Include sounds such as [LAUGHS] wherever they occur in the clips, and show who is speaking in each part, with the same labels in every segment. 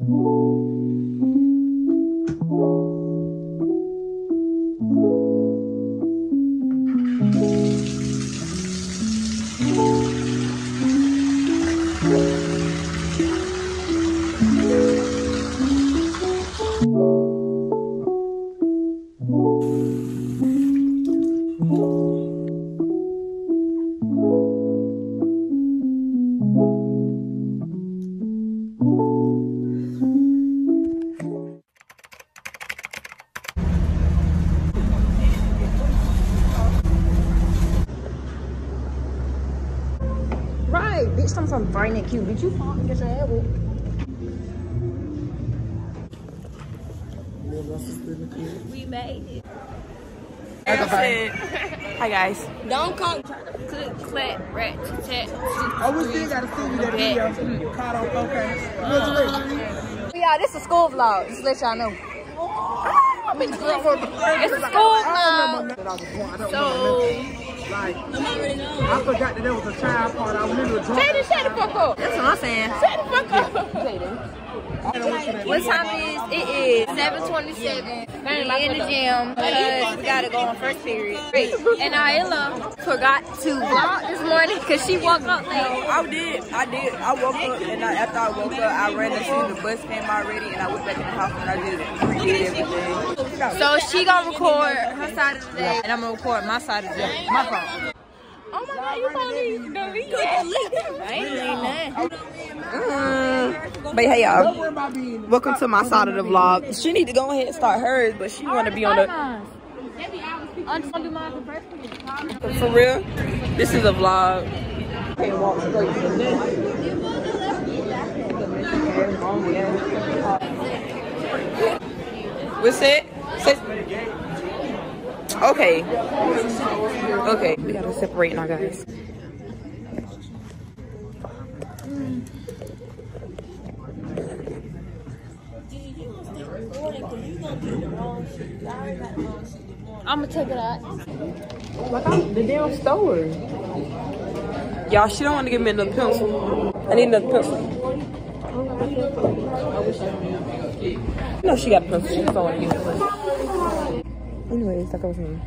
Speaker 1: Right, bitch, I'm from Friday Cute. Did you fall your head?
Speaker 2: We made it.
Speaker 3: Hi guys.
Speaker 2: Don't come. Click, clap, rat, tat.
Speaker 4: Oh, we still gotta send you that video. Hmm. Caught on cocaine.
Speaker 1: Yeah, this is school vlog. Just let y'all know.
Speaker 2: Ah, it's a school vlog. So,
Speaker 4: Like, I forgot that there was a child part. I was literally drunk.
Speaker 2: Jaden, shut the fuck up.
Speaker 1: That's what I'm saying.
Speaker 2: Shut the fuck up. What time it is? It is 7:27. We in the gym because we gotta go on first period. And Ayla forgot to vlog this morning because she woke up late.
Speaker 3: I did. I did. I woke up and I, after I woke up, I ran and seen the bus came already, and I went back in the house and I just redid everything.
Speaker 2: So she gonna record her side of the day, and I'm gonna record my side of the day. My phone. Oh my god, you probably gonna be I ain't saying nothing.
Speaker 3: Mm. But hey y'all, welcome to my side of the vlog. She need to go ahead and start hers, but she want to be on the.
Speaker 2: I'm just gonna do mine for first.
Speaker 3: For real, this is a vlog. What's it? Okay. Okay. We gotta separate now, guys.
Speaker 2: I'm gonna take it out.
Speaker 3: Like I'm the damn store. Y'all, she don't want to give me another pencil. I need another pencil. No, she got a pencil. She just don't want to give me one. Anyways, like I was saying.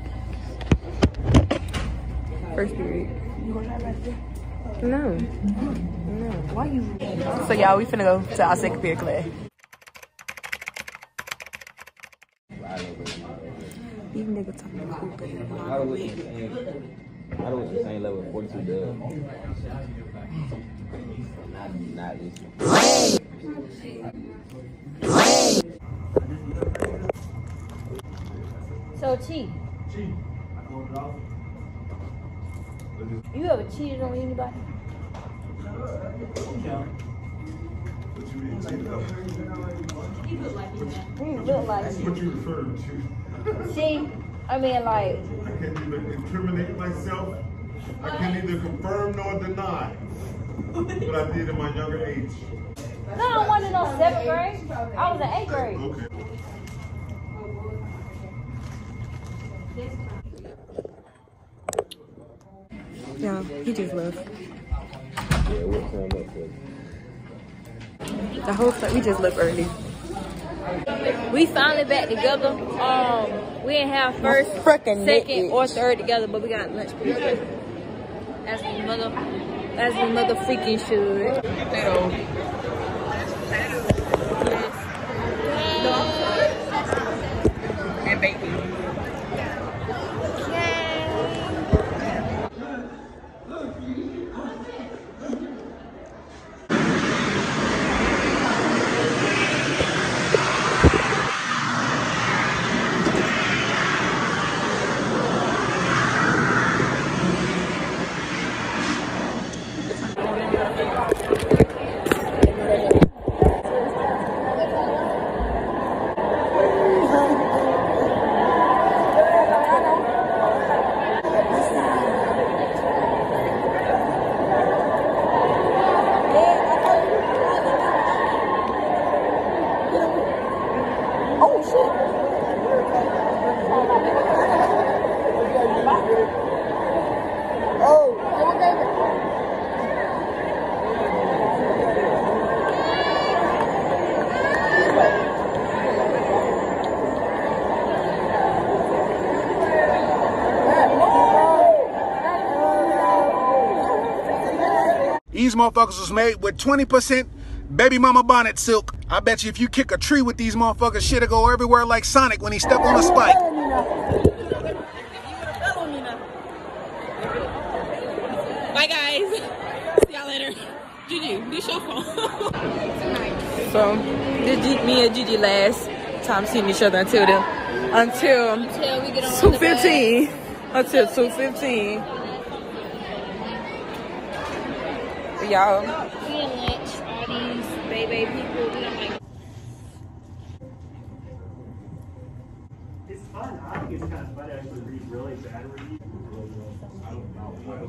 Speaker 3: First period. No. No. Why you? So y'all, we finna go to our second period class. These niggas talking about hooping.
Speaker 5: I was with the same, I was with the same level, 42 dub. Not, not this.
Speaker 2: So T. You ever cheated on anybody? No. But you look like That's
Speaker 6: What you referring to?
Speaker 2: See, I mean like
Speaker 6: I can't even incriminate myself. I can't either confirm nor deny what I did in my younger age.
Speaker 2: No, I wasn't in no seventh grade. I was in eighth grade.
Speaker 6: Okay.
Speaker 3: Yeah, he just left.
Speaker 5: Yeah, what time up?
Speaker 3: The whole time, we just left early.
Speaker 2: We finally back together. Um, we didn't have first, second,
Speaker 3: bitch.
Speaker 2: or third together, but we got lunch pretty quick. As we mother, as we mother freaking should.
Speaker 3: And baby.
Speaker 4: These motherfuckers was made with 20% baby mama bonnet silk. I bet you if you kick a tree with these motherfuckers, shit'll go everywhere like Sonic when he stepped on a spike.
Speaker 3: Bye guys. [LAUGHS] See y'all later. Gigi, this your phone. so, Gigi, me and Gigi last time seeing each other until the, until,
Speaker 2: until
Speaker 3: 2.15. Until 2.15. Y'all.
Speaker 2: We in lunch. All these baby people. We don't like.
Speaker 7: It's fun. I think it's kind of fun to actually read really bad reviews.
Speaker 2: I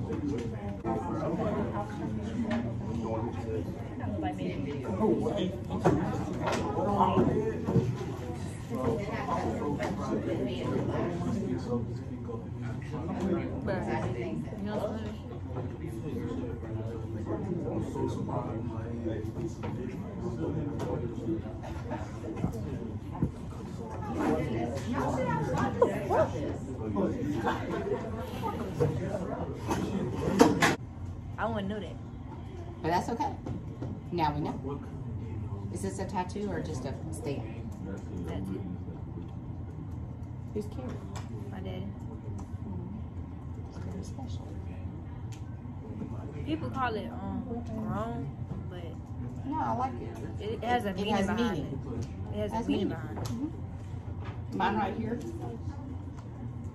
Speaker 2: wouldn't know that.
Speaker 8: But that's okay. Now we know. Is this a tattoo or just a stamp?
Speaker 3: Who's cute?
Speaker 2: My daddy.
Speaker 8: Very special.
Speaker 2: People call it um wrong, but
Speaker 8: No, I like it.
Speaker 2: it has a
Speaker 8: It
Speaker 2: meaning
Speaker 8: has
Speaker 2: behind
Speaker 8: meaning.
Speaker 2: it. It has,
Speaker 8: Has
Speaker 2: a meaning,
Speaker 8: meaning.
Speaker 2: behind it.
Speaker 8: Mine right here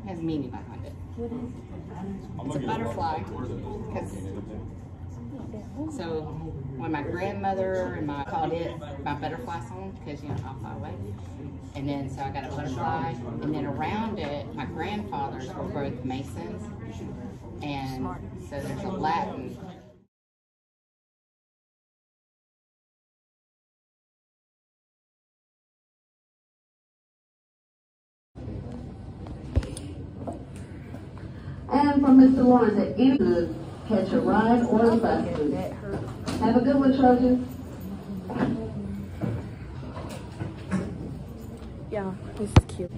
Speaker 8: has meaning behind it. It's a butterfly. So when my grandmother and my called it my butterfly song because you know I'll fly away. And then so I got a butterfly, and then around it, my grandfathers were both Masons, and so there's a Latin
Speaker 9: And from Mr. Lawrence, at any good, catch a ride or a bus. Have a good one, Trojans.
Speaker 3: Yeah, this is cute.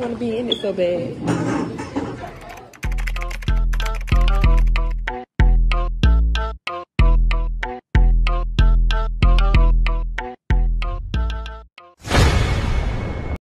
Speaker 3: Want to be in it so bad.